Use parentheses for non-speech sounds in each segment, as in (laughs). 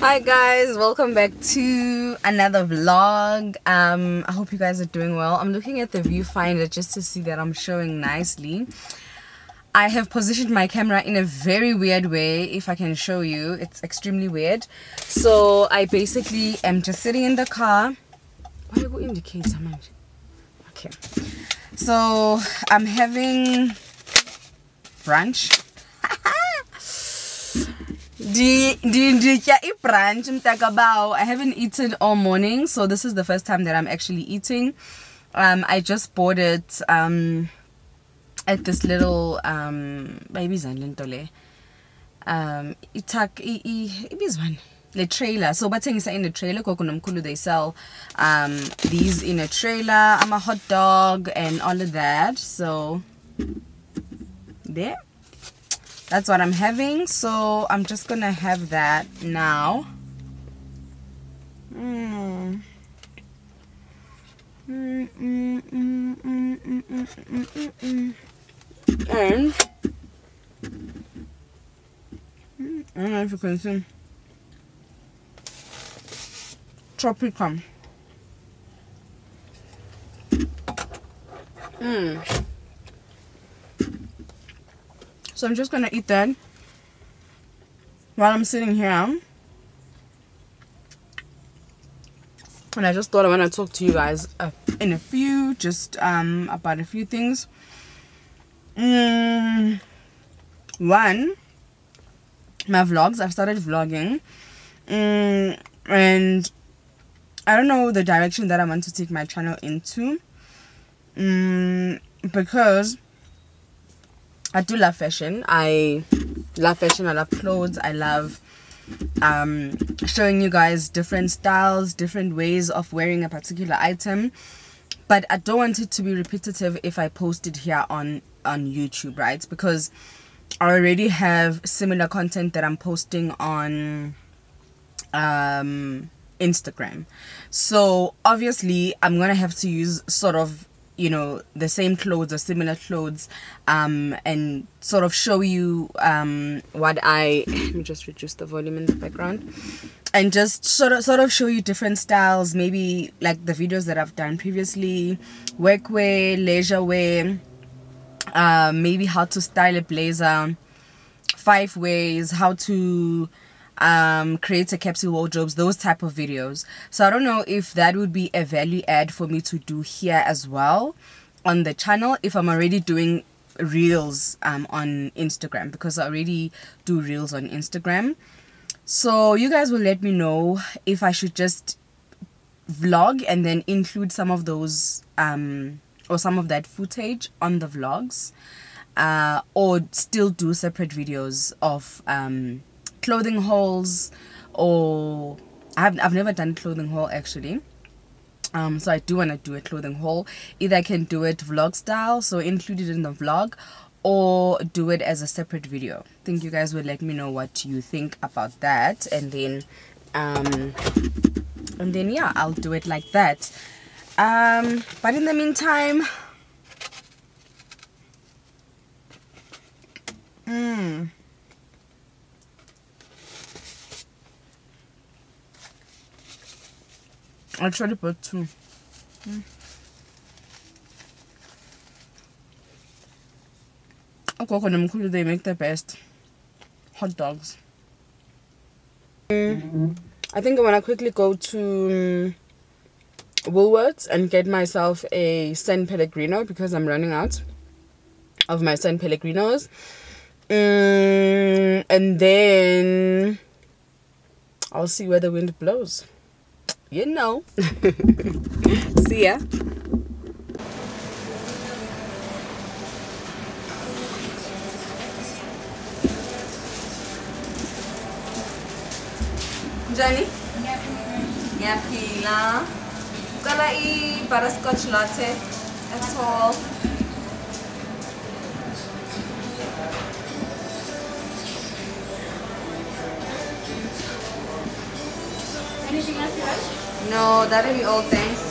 Hi guys, welcome back to another vlog. Um, I hope you guys are doing well. I'm looking at the viewfinder just to see that I'm showing nicely. I have positioned my camera in a very weird way, if I can show you. It's extremely weird. So I basically am just sitting in the car. Why you indicate? Okay. So I'm having brunch. Brunch I haven't eaten all morning, so this is the first time that I'm actually eating. Um, I just bought it um, at this little um, bayibizani lento le um itak ibizwani le trailer. So bathengisa in the trailer gogo nomkhulu they sell um these in a trailer. I'm a hot dog and all of that so there that's what I'm having so I'm just gonna have that now mm. Mm -mm and I don't know if you can see Tropicum. Mmm. So I'm just gonna eat that while I'm sitting here. And I just thought I want to talk to you guys in a few, just um, about a few things. Mm, one, my vlogs. I've started vlogging. Mm, and I don't know the direction that I want to take my channel into. Mm, because I do love fashion. I love fashion. I love clothes. I love um, showing you guys different styles, different ways of wearing a particular item. But I don't want it to be repetitive if I post it here on on YouTube, right? Because I already have similar content that I'm posting on um, Instagram. So obviously, I'm gonna have to use sort of you know the same clothes or similar clothes um, and sort of show you um, what I (clears throat) let me just reduce the volume in the background and just sort of sort of show you different styles maybe like the videos that I've done previously workwear leisure wear uh, maybe how to style a blazer five ways how to um, create a capsule wardrobes those type of videos. So i don't know if that would be a value add for me to do here as well on the channel if i'm already doing reels um, on instagram because i already do reels on instagram. So you guys will let me know if i should just vlog and then include some of those um, or some of that footage on the vlogs uh, or still do separate videos of um, clothing hauls or I've, I've never done clothing haul actually. Um, so I do want to do a clothing haul. Either I can do it vlog style so include it in the vlog or do it as a separate video. I think you guys will let me know what you think about that and then um and then yeah I'll do it like that. Um but in the meantime mm, actually put two mm. okay, they make the best hot dogs mm. I think I want to quickly go to um, Woolworths and get myself a San Pellegrino because I'm running out of my San Pellegrinos. Mm, and then I'll see where the wind blows. You know. (laughs) See ya. Jenny? Yeah, Pila. Gonna eat butterscotch latte. That's all. No, that'll be all, thanks.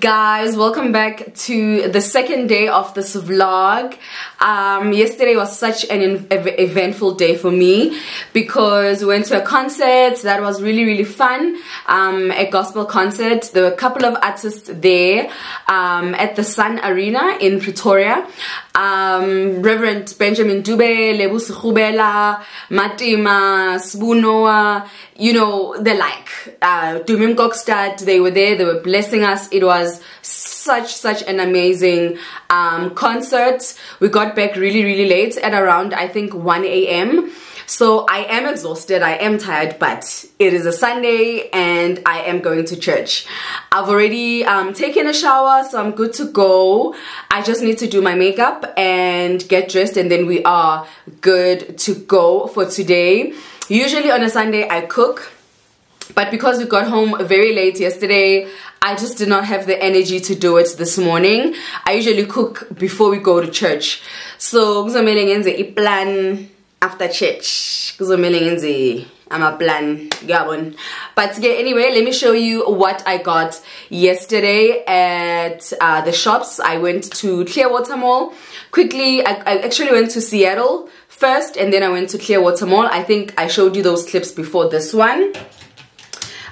Guys. Welcome back to the second day of this vlog. Um, yesterday was such an eventful day for me because we went to a concert that was really really fun. Um, a gospel concert. There were a couple of artists there um, at the sun arena in pretoria. Um, reverend benjamin dube Lebo Sekgobela, matima sbunoa you know they're like. Uh, Dumi Mkokstad, they were there. They were blessing us. It was such such an amazing um, concert. We got back really really late at around I think 1 a.m so I am exhausted. I am tired but it is a Sunday and I am going to church. I've already um, taken a shower so I'm good to go. I just need to do my makeup and get dressed and then we are good to go for today. Usually on a Sunday I cook but because we got home very late yesterday I just did not have the energy to do it this morning. I usually cook before we go to church. So kuzomele ngenze iplan after church. Kuzomele ngenze ama-plan. Kuyabona but yeah, anyway let me show you what I got yesterday at uh, the shops. I went to Clearwater Mall. Quickly I, I actually went to Seattle first and then I went to Clearwater Mall. I think I showed you those clips before this one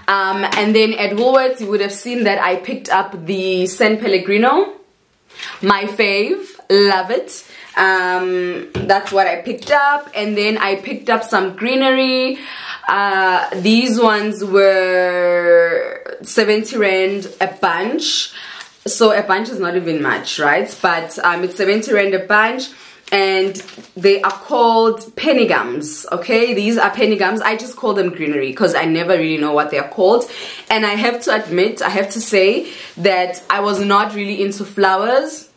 um, and then at Woolworths, you would have seen that I picked up the San Pellegrino. My fave, love it. Um, that's what I picked up. And then I picked up some greenery. Uh, these ones were 70 rand a bunch. So a bunch is not even much, right? But um, it's 70 rand a bunch and they are called pennygums okay? These are pennygums. I just call them greenery because i never really know what they're called. And i have to admit i have to say that i was not really into flowers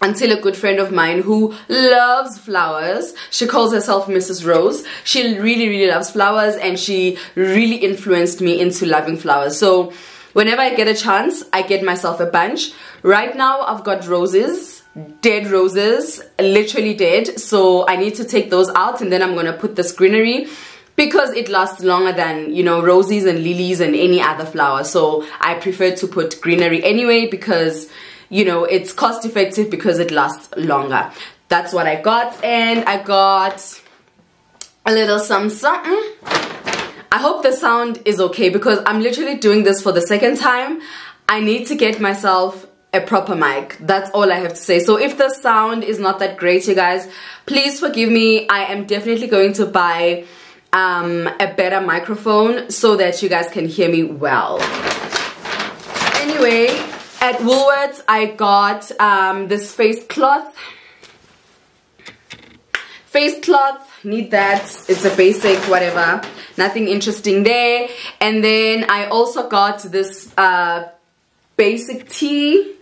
until a good friend of mine who loves flowers she calls herself mrs rose. She really really loves flowers and she really influenced me into loving flowers. So whenever i get a chance i get myself a bunch. Right now i've got roses dead roses literally dead. So i need to take those out and then i'm gonna put this greenery because it lasts longer than you know roses and lilies and any other flower. So i prefer to put greenery anyway because you know it's cost effective because it lasts longer. That's what i got. And i got a little some something. I hope the sound is okay because i'm literally doing this for the second time. I need to get myself a proper mic. That's all i have to say. So if the sound is not that great you guys please forgive me. I am definitely going to buy um, a better microphone so that you guys can hear me well. Anyway at woolworths i got um, this face cloth. Face cloth need that. It's a basic whatever. Nothing interesting there. And then i also got this uh, basic tee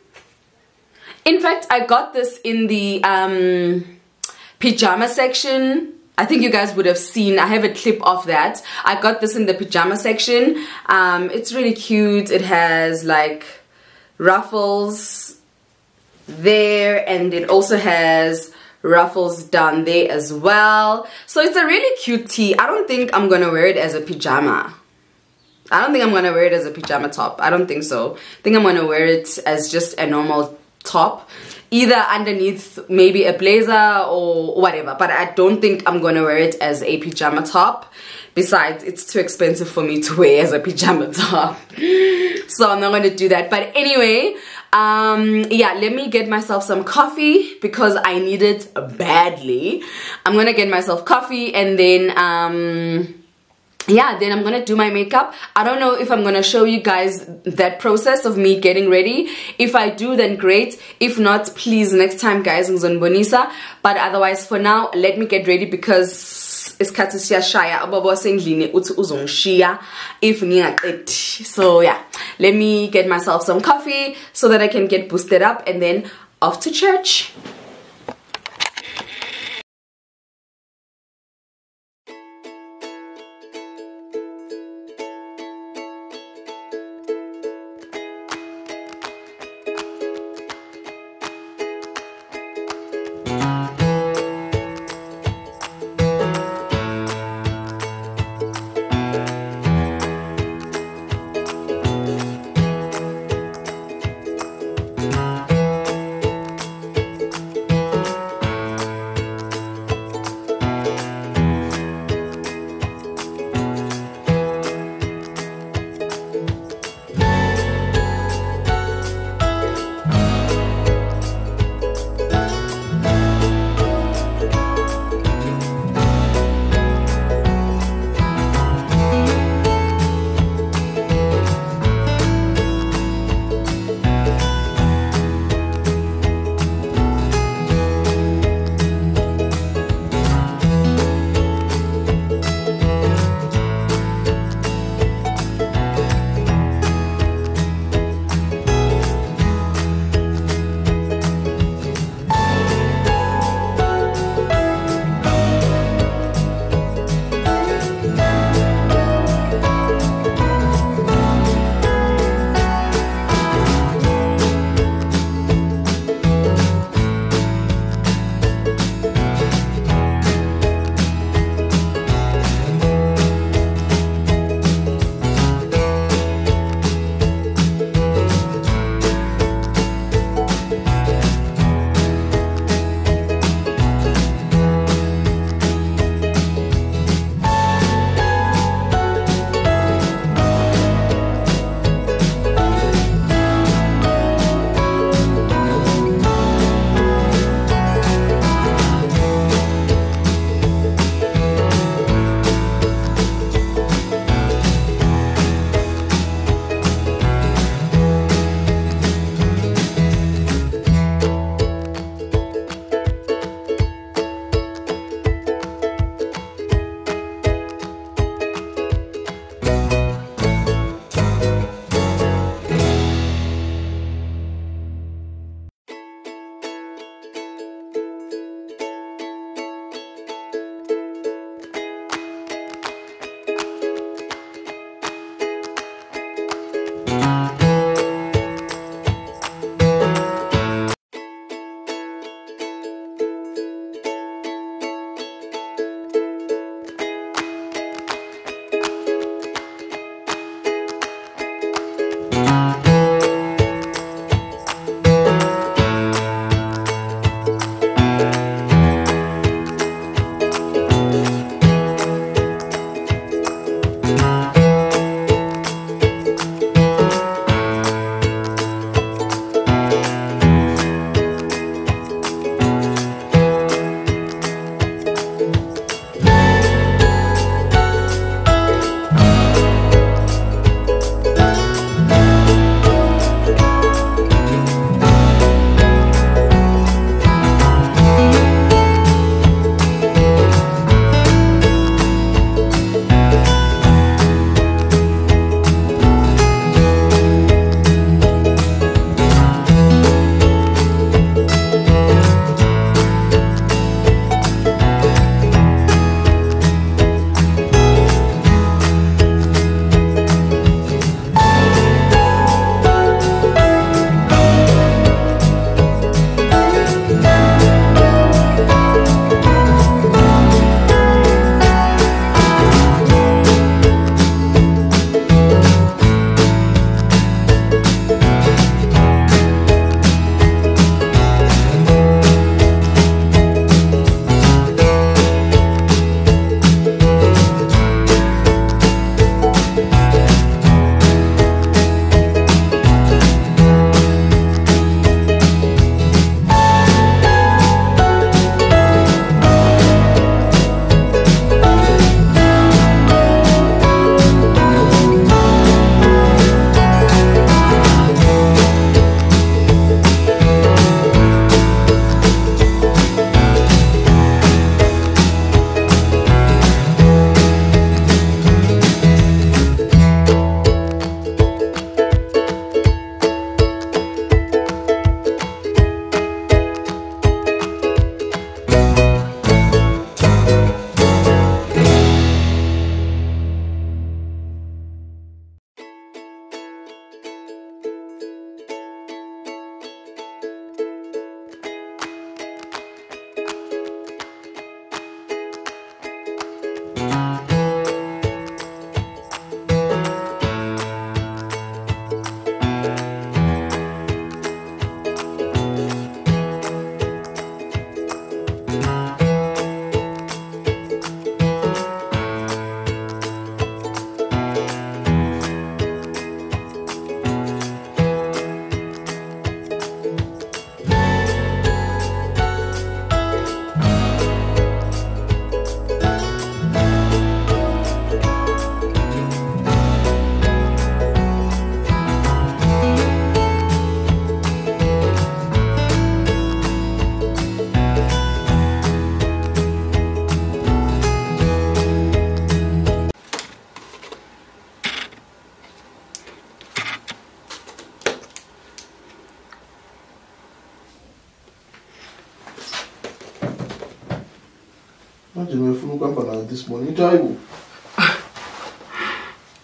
in fact, I got this in the um, pajama section. I think you guys would have seen, I have a clip of that. I got this in the pajama section. Um, it's really cute. It has like ruffles there and it also has ruffles down there as well. So it's a really cute tee. I don't think I'm gonna wear it as a pajama. I don't think I'm gonna wear it as a pajama top. I don't think so. I think I'm gonna wear it as just a normal top either underneath maybe a blazer or whatever but I don't think I'm gonna wear it as a pajama top. Besides it's too expensive for me to wear as a pajama (laughs) top. So I'm not gonna do that. But anyway um yeah let me get myself some coffee because I need it badly. I'm gonna get myself coffee and then um yeah then i'm gonna do my makeup. I don't know if i'm gonna show you guys that process of me getting ready. If i do then great. If not please next time guys ngizonibonisa but otherwise for now let me get ready because isikhathi siyashaya. Ubaba wasendlini uthi uzongishiya if ngingaqedi. So yeah let me get myself some coffee so that i can get boosted up and then off to church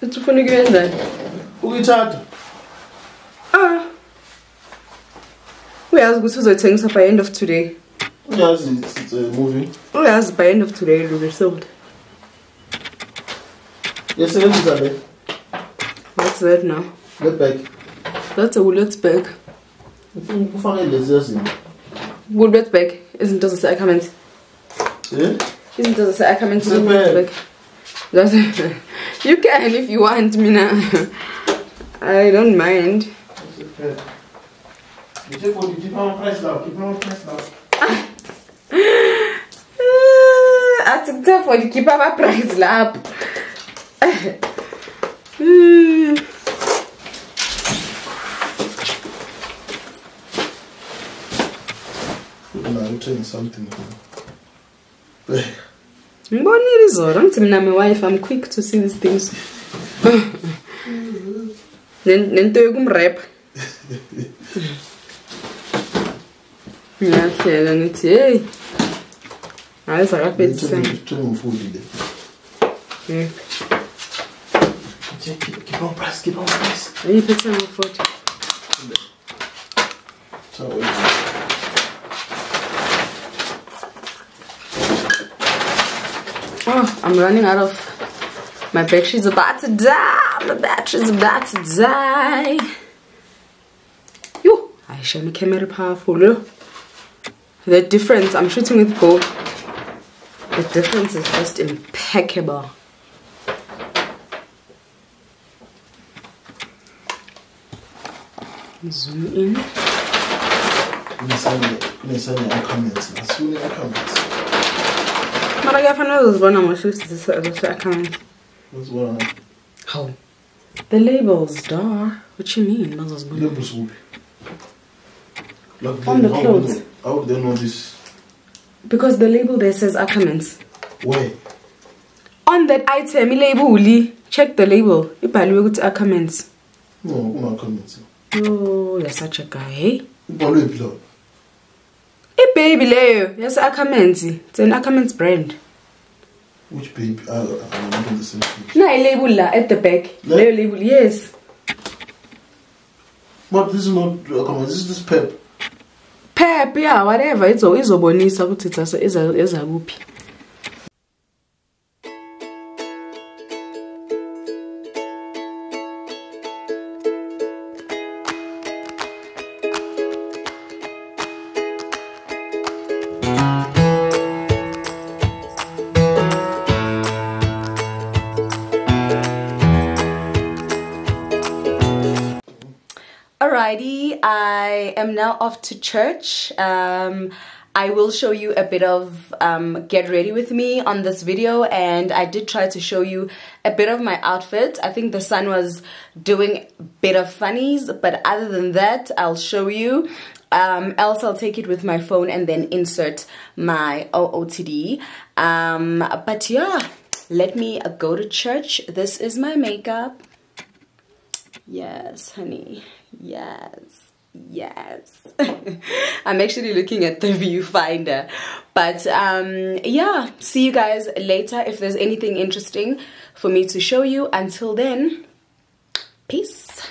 Uthi ufuna ukuyenzani? ukuyithatha Ah. Uyazi ukuthi uzoyithengisa by end of today. uyazi it's a movie Uyazi by end of today lobe sold. yesebenzisa le What's that now? le bag That's a Woolworths bag. ukufake lezi yazinto Woolworths bag. Izinto zase-Ackermans. eh Izinto zase-Ackermans. It's a Woolworths bag. bag. That's you can if you want, Mina. I don't mind. ngithe for keep our price down keep our price down athi kuthe for likhipha ama-price lapho Hmm. nayo uthenge something bag ngibonile izolo ngithi mina me-wife i'm quick to see these things. Nen- nento yokumrepha ngiyahleka ngithi heyi hayi zakaphethisana uthenge umfundi I'm running out of my battery's about to die. My battery's about to die. Yo, I show my camera powerful. The difference, I'm shooting with both. The difference is just impeccable. Zoom in. comments comments Mara kuyafanele uzibona ngisho ukuthi zise-account. uzibona How? The labels, duh. What you mean? Bazozibona. labels kuphi like On the how clothes. they- how would they know this Because the label there says Ackermans. where On that item, label ilabel, check the label. Ibhaliwe ukuthi Ackermans. no kuma comments Oh, you're such a guy, hey? Ibaby leyo, yase Ackermans. It's an Ackermans brand. which babe I, I'm not on the same page Na label la at the back. Le- Leyo label, yes. but this is not uh, come on this is this pep Pep, yeah, whatever. Izo izobonisa ukuthi it's eza eza kuphi. I am now off to church. Um, I will show you a bit of um, get ready with me on this video, and I did try to show you a bit of my outfit. I think the sun was doing a bit of funnies, but other than that, I'll show you. Um, else, I'll take it with my phone and then insert my OOTD. Um, but yeah, let me go to church. This is my makeup. Yes, honey. Yes. Yes. (laughs) I'm actually looking at the (laughs) viewfinder. But um yeah, see you guys later if there's anything interesting for me to show you. Until then, peace.